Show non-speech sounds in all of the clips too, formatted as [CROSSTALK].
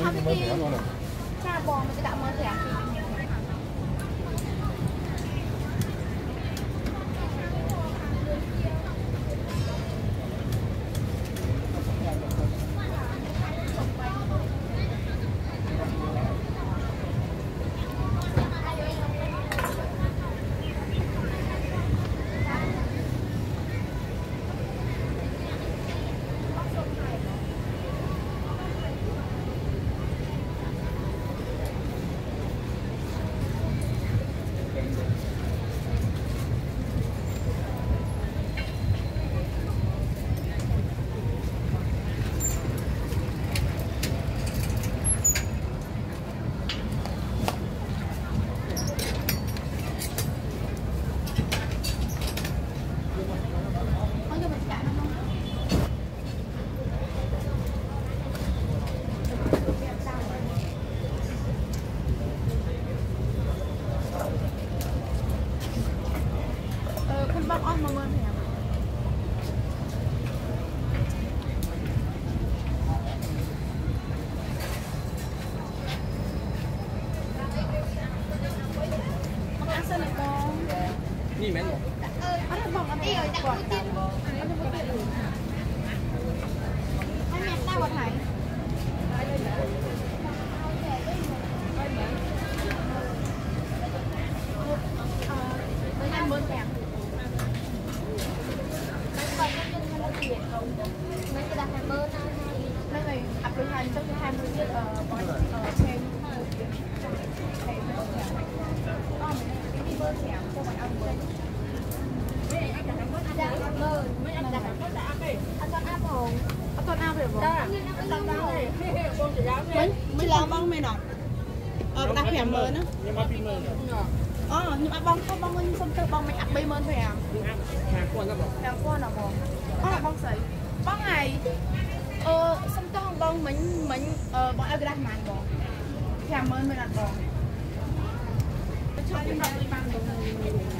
tapi kita mau kita mau sih こっちやる。 បងអត់ទាន់អាប់ទេបងចាអត់ដល់ដែរបងចាវិញមិនឡងបងមែនអត់អត់ដាក់50000ណាខ្ញុំអត់20000អូខ្ញុំអត់បងខុសបងខ្ញុំសុំទៅបងមិនអាប់35000ទេអា5000ណាបង5000ណាបងអូបងស្រីបងឯងអឺសុំតោះបងមិញមិញអឺបងឲ្យក្រាស់ម៉ានបង50000មិនអត់បងឈប់ខ្ញុំរកលុយបានបង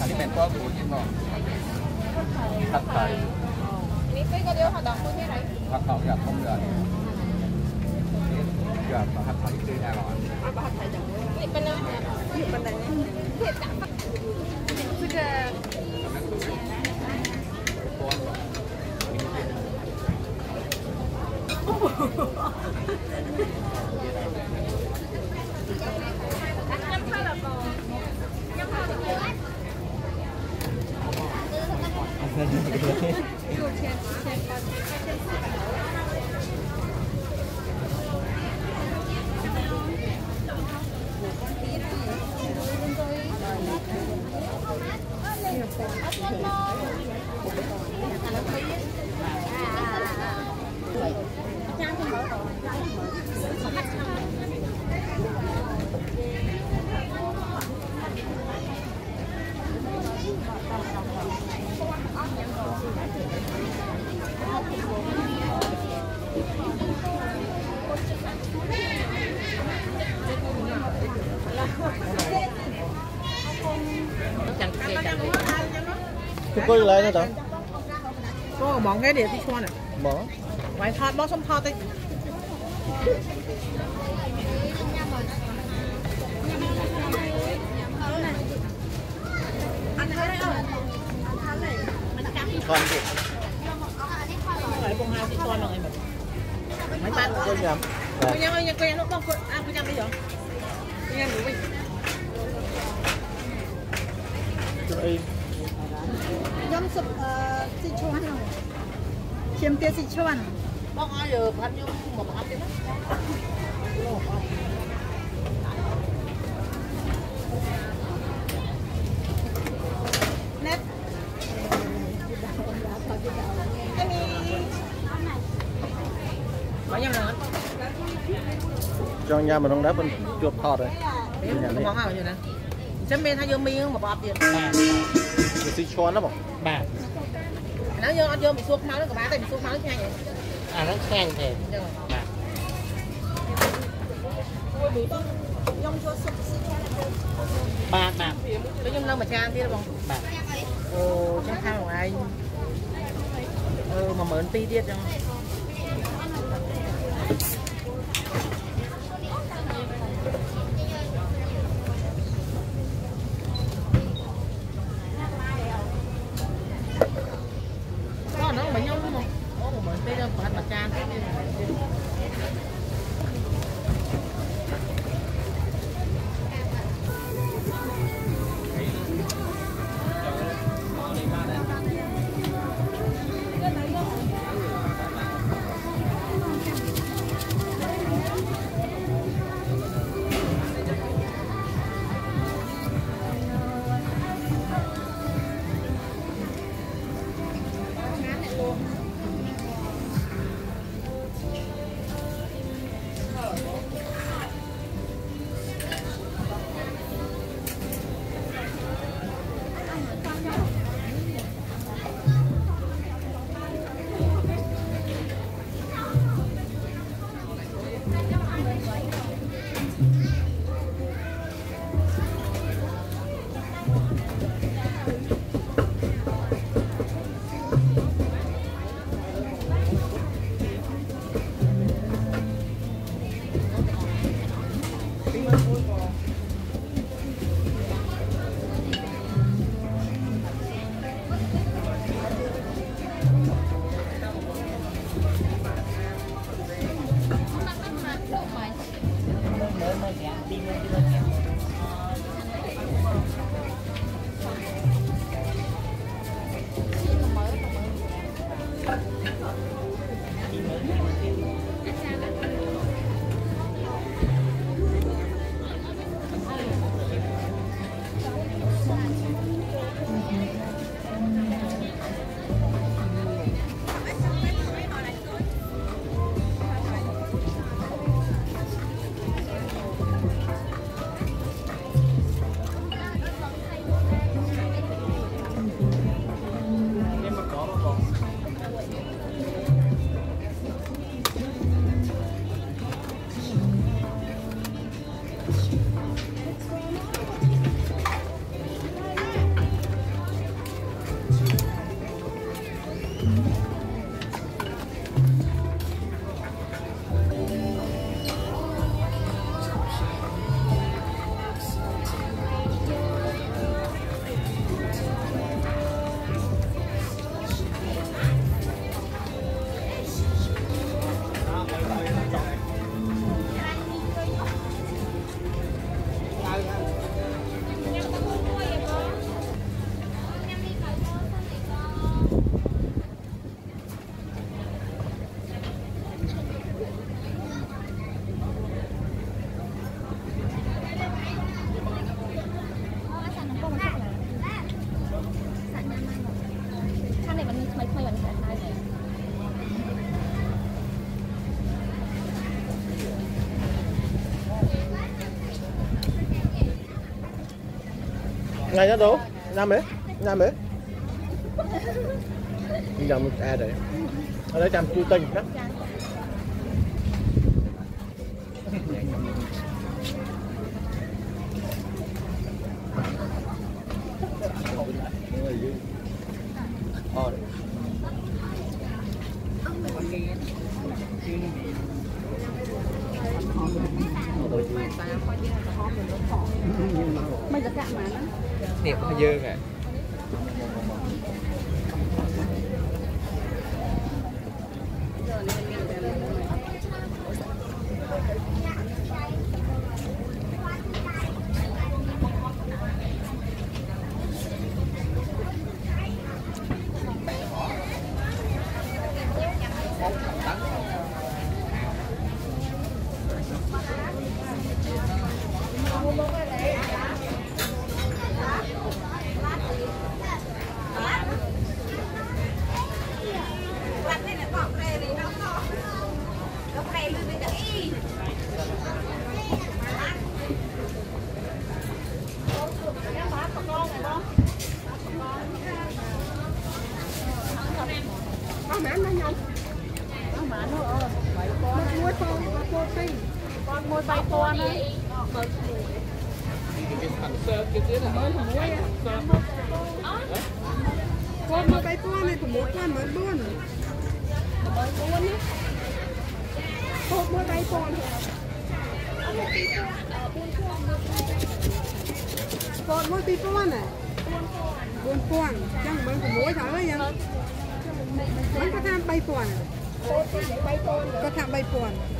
อันนี้เป็นตัวสูตรนิดหน่อยผัดไทย 미끄리가 되어 하다 보내라 ผัดเต่าอยากต้มเดือดเดือดผัดไทยคือแน่นอน이คือจะ cô lại nữa tao cô bỏ cái để tôi cho nè bỏ vậy thoát bỏ xong thoát đi. Con gì phải bông hao thì con rồi mấy bạn cô nhầm. Cô nhầm cô nhầm cô nhầm nó bông à cô nhầm bây giờ. Cô nhầm đủ mình 30អឺស៊ីឈួនហ្នឹងឈាមទាស៊ីឈួនបងឲ្យផាត់យកមកផាត់ទៀតណាចង់ញ៉ាំម្ដងដែរប៉ុន្តែជាប់ថតហើយញ៉ាំនេះបងអើយណាចាំមានថាយកមីងមកបបទៀត វាស៊ីឈន់ណាបងបាទអាហ្នឹងយើងអត់យកមីសួរខ្មៅហ្នឹងក៏បានតែមីសួរខ្មៅឆ្ងាញ់ហ៎អាហ្នឹងឆ្ងាញ់ទេចឹងបាទខ្ញុំចូលសុខបាទបាទខ្ញុំនៅមួយចានទៀតបងបាទអូចាំខាងបងឯងអឺ12000ទៀតចឹង Này đâu? năm ấy Nam mế? Bây giờ mình à đấy. Ở đấy chăm chua tinh đó. Ờ. Bây cạn mà nó เนี่ยเมาเยอะอะ មួយខ្លះ14000 14000ណាពោតមួយ3000អត់ពី4000ពោតមួយ2000ណា4000 4000ចឹង16000ថាអីយ៉ាងមិនគាត់ថា3000គាត់ថា3000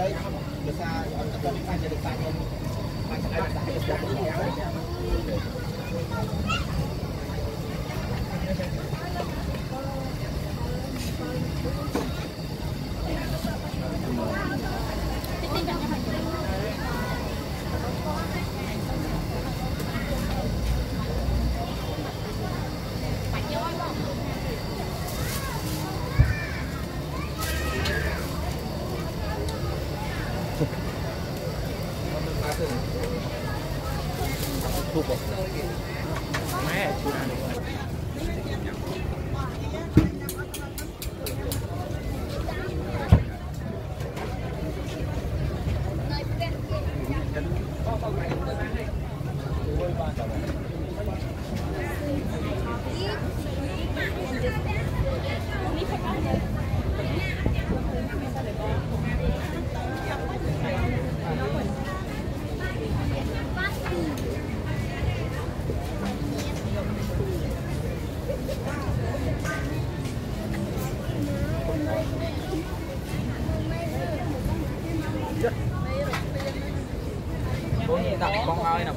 ទៅភាសាអត់ទៅអាចទៅតាមខ្ញុំអាចអាចទៅតាមខ្ញុំ desculpa. Não é. Bốn nhìn con ơi nè.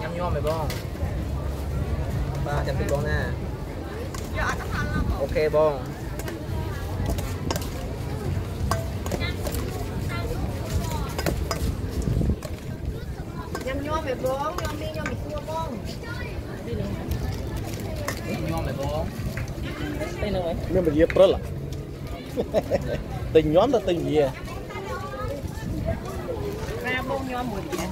nhâm nhom mày bông ba chặt thịt bông nè ok bông. Nhâm nhom mày bông nhom đi nhom mày bông bông nhom mày bông tên rồi nhưng mà dễ bớt là. [LAUGHS] Tình nhóm là tình gì à? Ba bông nhom một chén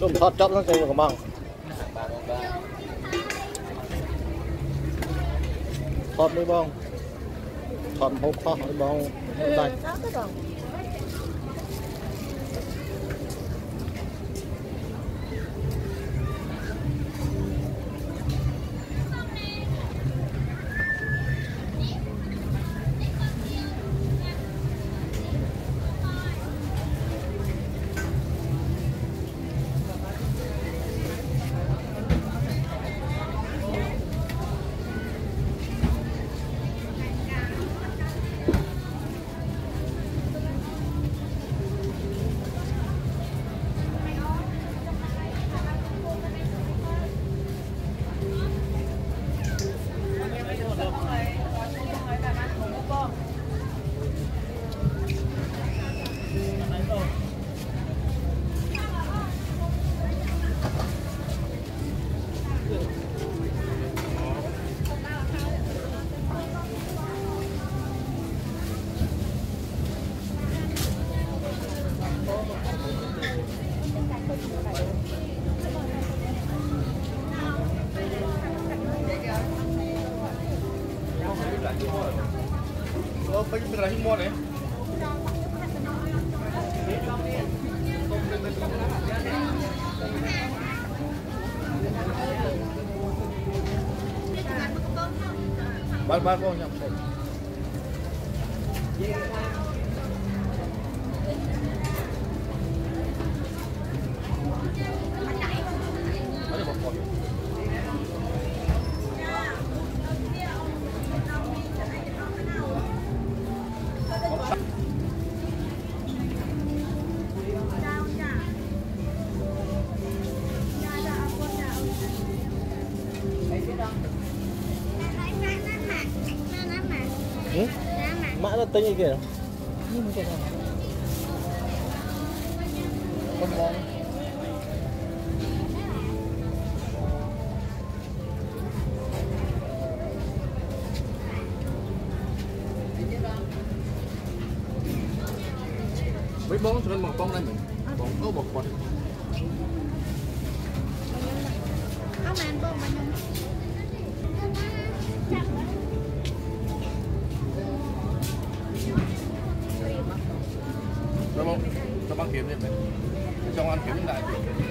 Chúng thoát chấp nó chơi của mong Thoát mấy bông Thoát hốt thoát mấy bông Đây. អូពេញប្រាហ៊ីមុនហ៎បាទបាទបងញ៉ាំទៅ 灯一个。你们 ke? 没，没，没，没，没，没，没，没，没，没，没。